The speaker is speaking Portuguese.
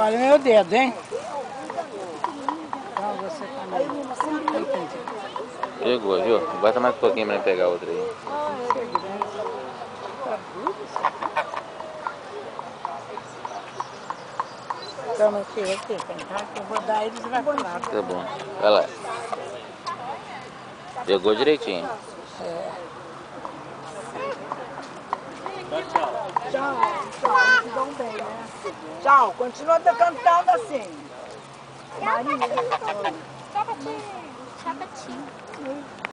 Olha meu dedo, hein? Então você também. Pegou, viu? Bota mais um pouquinho pra pegar outra aí. Toma aqui, aqui, que eu vou dar eles e vai lado. Tá bom. Vai lá. Pegou direitinho. Tchau, tchau, se dão Tchau, continua cantando assim. Maria. Sapatinho. Sapatinho.